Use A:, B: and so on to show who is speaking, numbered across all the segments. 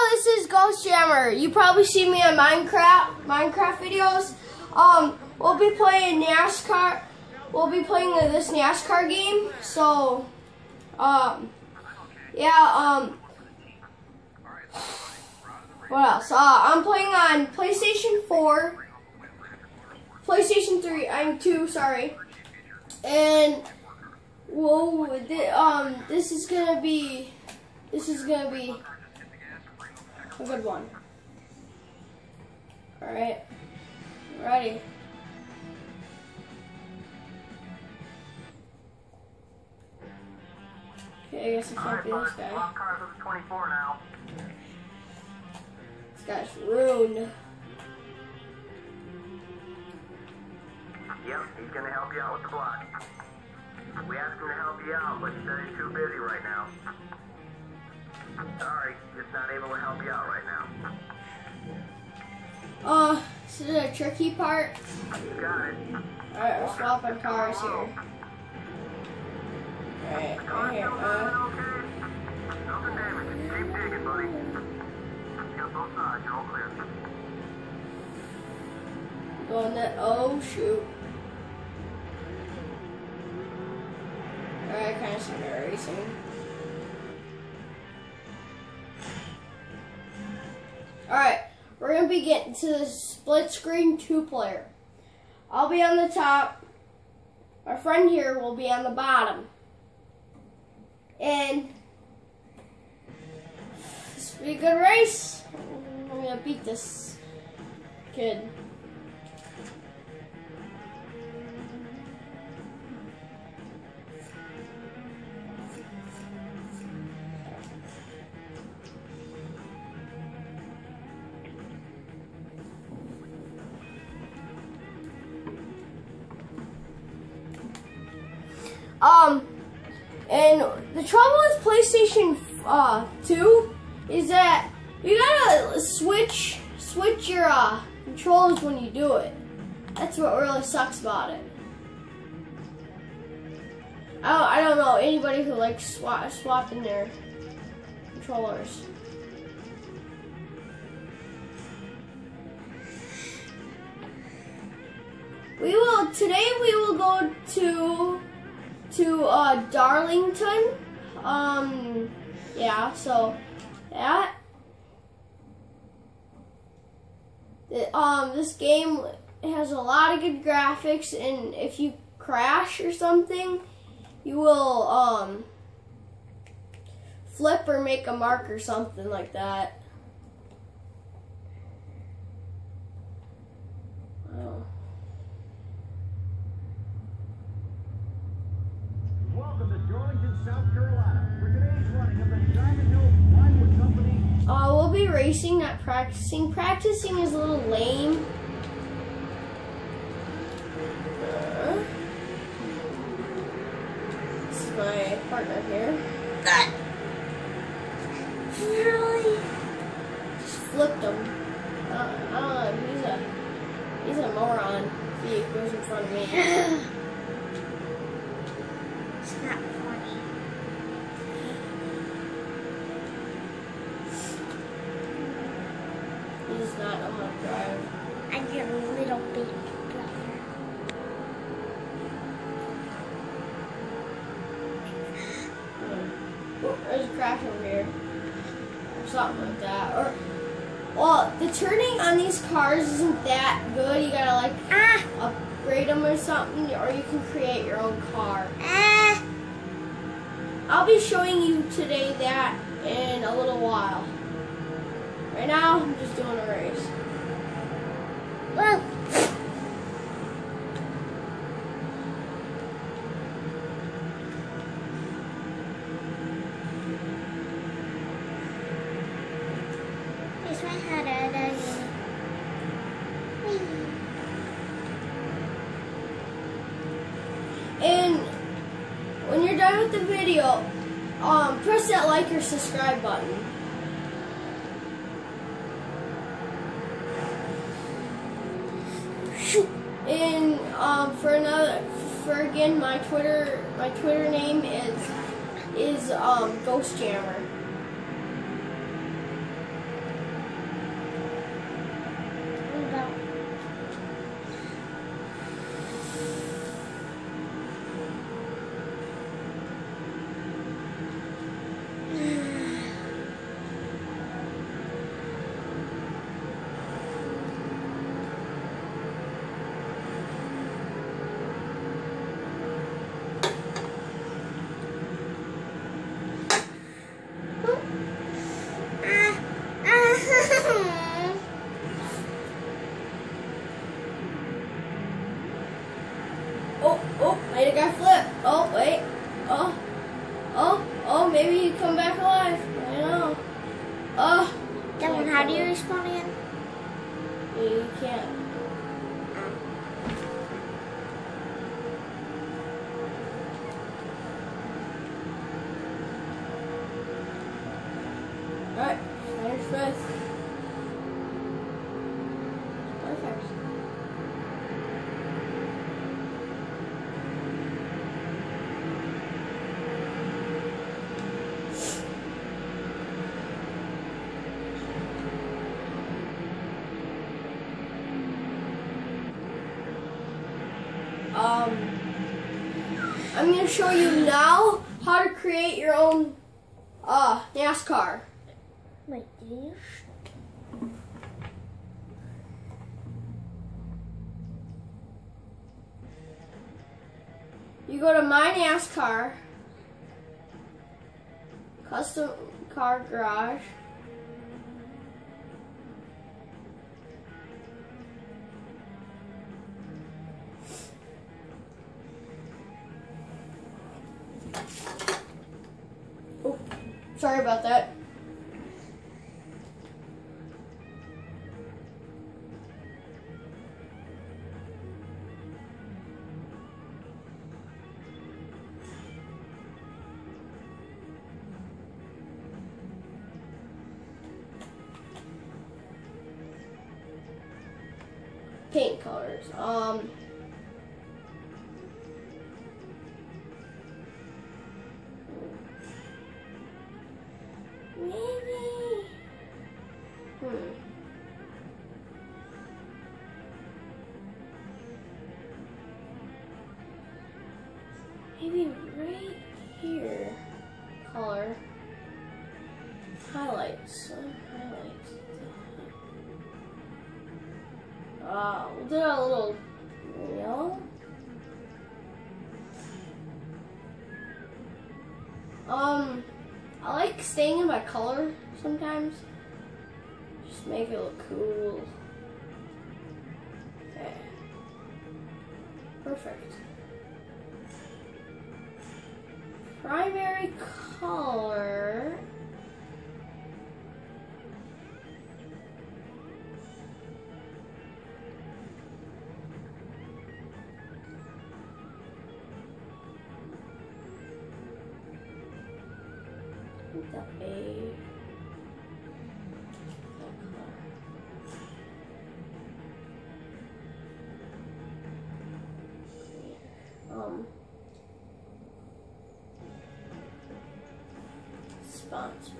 A: Hello, this is Ghost Jammer. You probably see me on Minecraft Minecraft videos. Um, we'll be playing NASCAR. We'll be playing this NASCAR game. So, um, yeah. Um, what else? Uh, I'm playing on PlayStation 4, PlayStation 3. I'm 2. Sorry, and whoa, um, this is gonna be. This is gonna be a good one. Alright. Ready. Okay, I guess I can't be this guy.
B: 24 now.
A: This guy's ruined.
B: Yep, he's gonna help you out with the block. We asked him to help you out, but he said he's too busy right now. Sorry, just not able to help you out right now.
A: Uh, this is a tricky part.
B: You got it.
A: Alright, we're swapping cars here. Alright, right here. Uh.
B: Nothing damaged. Keep digging, buddy. Got both sides. You're all clear.
A: going that. Oh, shoot. Alright, kind of started racing. Alright, we're gonna be getting to the split screen two player. I'll be on the top. My friend here will be on the bottom. And this will be a good race. I'm gonna beat this kid. Um, and the trouble with PlayStation uh, 2 is that you gotta switch switch your uh, controllers when you do it. That's what really sucks about it. I don't, I don't know anybody who likes swap, swapping their controllers. We will today. We will go to to uh, Darlington. Um, yeah. So that. Um, this game has a lot of good graphics, and if you crash or something, you will um flip or make a mark or something like that. Oh.
C: Welcome to Darlington, South Carolina, for today's running of the Diamond Hill Plywood Company.
A: Uh, we'll be racing, not practicing. Practicing is a little lame. Uh, this is my partner here. Really? Just flipped him. Uh, know. He's a he's a moron. He goes in front of me. He does not know how to drive.
D: I'm your little baby brother.
A: Oh, there's a crash over here. Or something like that. Or, well, the turning on these cars isn't that good. You gotta, like,
D: Ah!
A: upgrade them or something, or you can create your own car.
D: Ah!
A: I'll be showing you today that in a little while. Right now, I'm just doing a race.
D: Well, here's my head
A: And when you're done with the video, um, press that like or subscribe button. Again, my Twitter, my Twitter name is is um, Ghost Jammer.
D: that Flip? Oh, wait.
A: Oh, oh, oh, maybe he come back alive. I don't know. Oh.
D: Devin, how do you respond again?
A: You can't. I'm gonna show you now how to create your own uh, NASCAR.
D: Wait, do you?
A: You go to My NASCAR, Custom Car Garage. Oh, sorry about that. Paint colors. Um. Hmm. Maybe right here. Color. Highlights. Highlights. Uh, we'll do a little yellow. Um, I like staying in my color sometimes. Make it look cool. Okay. Perfect. Primary color. The A. Sponsors.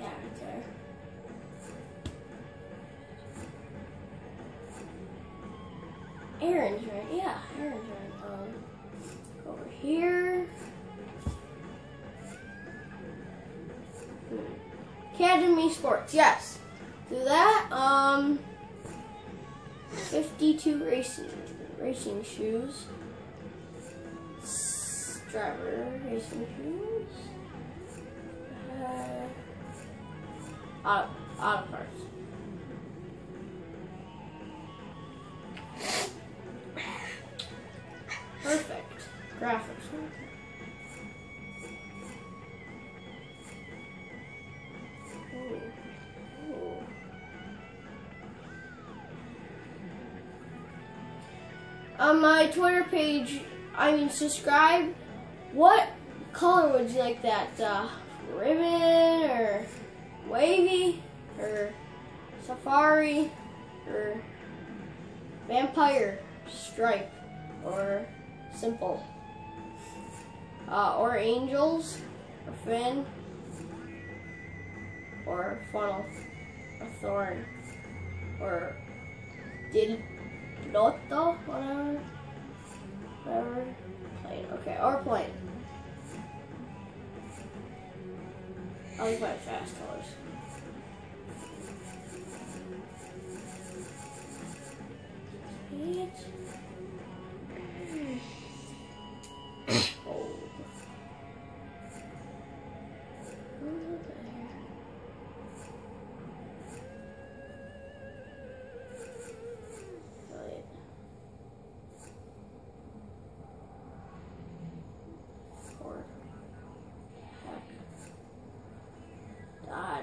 A: Yeah, right. Aaron's right. Yeah, Aaron's right. Um, over here. Hmm. Academy Sports. Yes. Do that. Um, 52 racing racing shoes. Driver racing shoes. Uh, auto, On my Twitter page, I mean, subscribe. What color would you like that? Uh, ribbon or wavy or safari or vampire stripe or simple uh, or angels or fin or funnel or thorn or dil lotto whatever. Whatever. Plain okay or plain. I like my fast colors.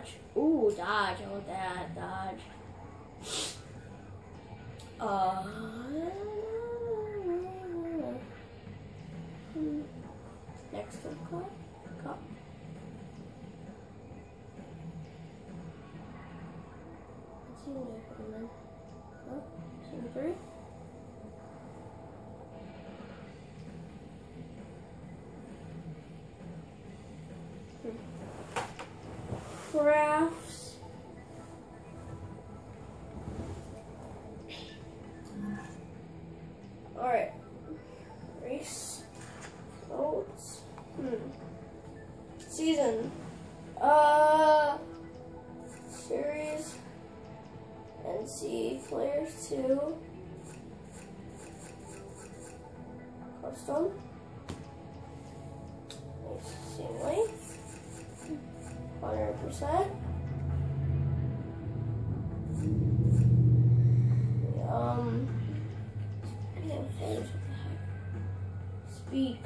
A: Dodge. Ooh, dodge. I want that. Dodge. Uh. hmm. Next one, call. Call. Let's see what I put in. Seven three. Crafts.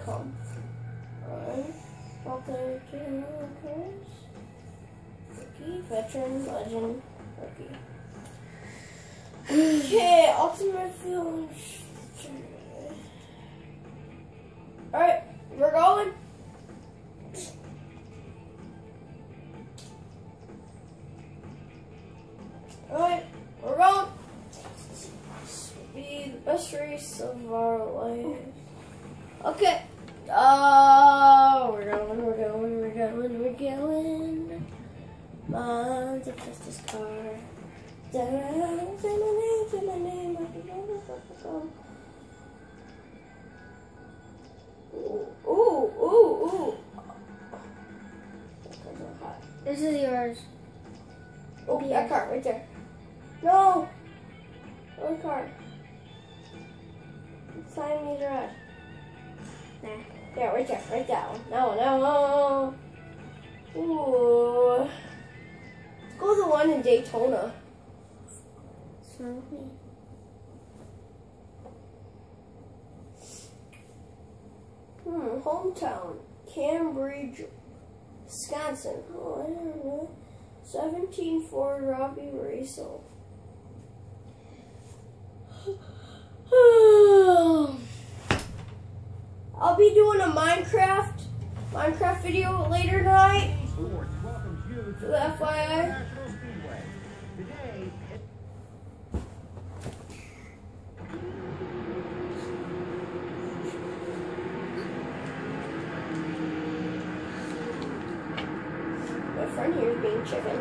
A: Speed comp. Run. Multi-characters. Rookie, veteran, legend, rookie. Okay, ultimate film. Alright, we're going. The fastest car. Say my name, say my name. Ooh, ooh, ooh.
D: This is yours.
A: Oh,
D: Yeah.
A: that car right there. No! Other car. Sign me red.
D: Nah.
A: Yeah, right there, right that one. No, no. Ooh. Go to the one in Daytona.
D: Smoke me.
A: Hmm, hometown. Cambridge, Wisconsin. Oh, I don't know. 17 Ford Robbie Racel. I'll be doing a Minecraft Minecraft video later tonight. FYI.
C: National Speedway.
A: My friend here is being chicken.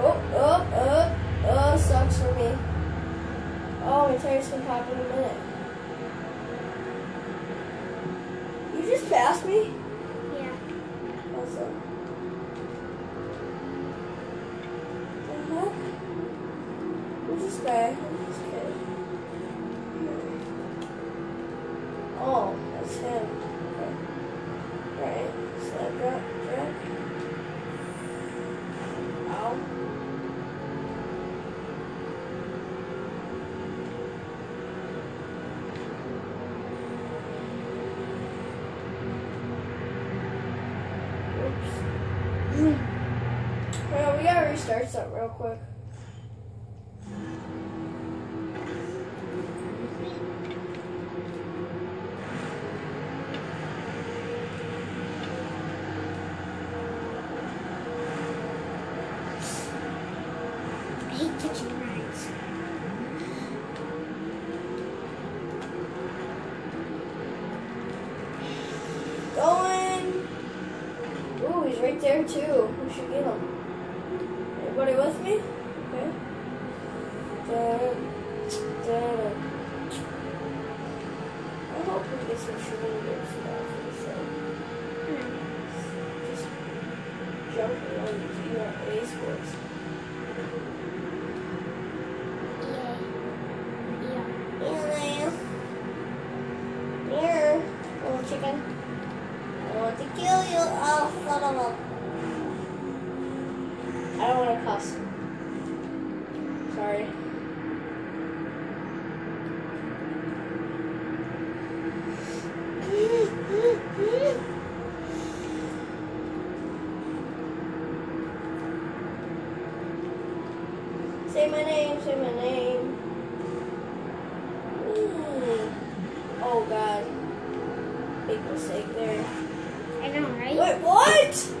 A: Oh, oh, oh, oh, sucks for me. Oh, my tire's gonna pop in a minute. You just passed me?
D: Yeah.
A: Awesome. The heck? Uh-huh. Who's this guy? Oops. Well, we gotta restart something real quick. There too. We should get them. Everybody with me? Okay. Dun, dun. I hope we get some shooting for this thing. Just jumping on EA Sports.
D: Yeah. Yeah. Yeah. Little chicken. I want to kill you. Oh, son of a.
A: I don't want to cuss. Sorry. Say my name, say my name. Ooh. Oh god. Big mistake there.
D: I know, right?
A: Wait, what?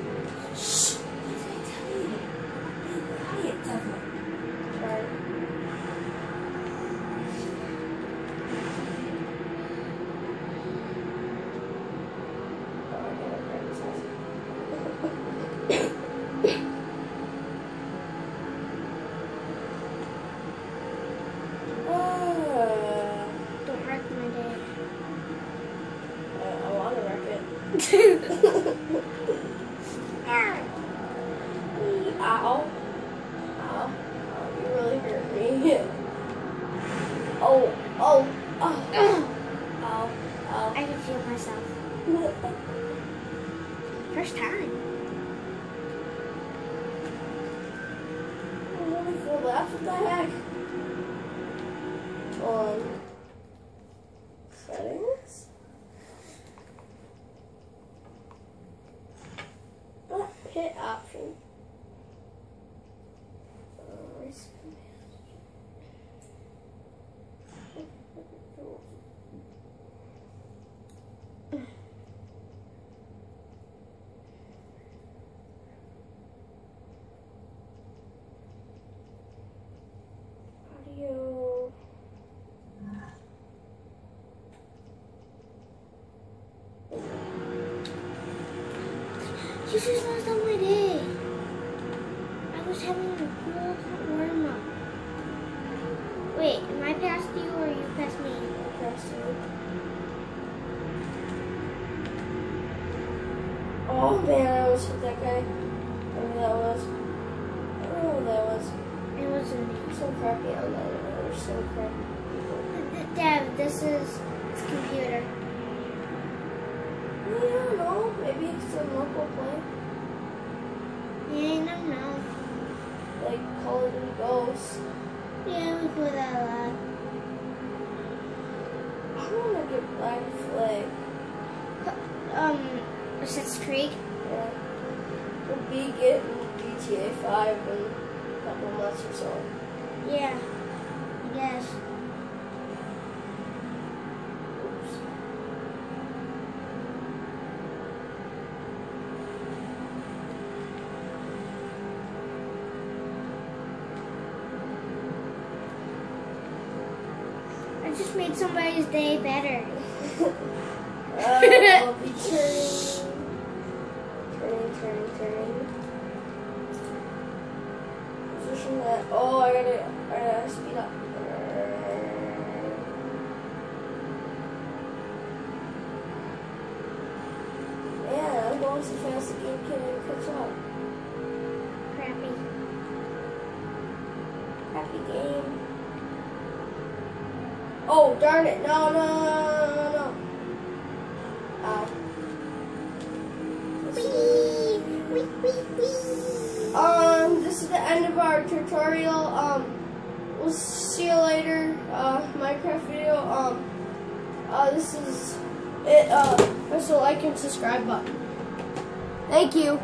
A: Dude. Hit option? Uh, risk Audio.
D: You
A: Oh man, I almost hit that guy. Whoever that was. I don't know who that was.
D: It wasn't me.
A: So crappy on that. They're so crappy.
D: D- Deb, this is it's computer.
A: I don't know. Maybe it's a local play.
D: Yeah, I don't know.
A: Like Call of Duty Ghosts.
D: Yeah, we play that a lot.
A: I want to get Black Flag.
D: Um, Assassin's Creed.
A: Yeah. We'll be getting GTA 5 in a couple months or so.
D: Yeah. Yes.
A: Oops.
D: I just made somebody's day better.
A: Man, I'm going so fast the game catch up.
D: Crappy.
A: Happy game. Oh, darn it. No, no, no, no, no. Ow.
D: Wee, wee, wee, wee.
A: Um, this is the end of our tutorial. Um, we'll see you later. Uh, Minecraft video. Um, uh, this is it. Uh, press the like and subscribe button. Thank you.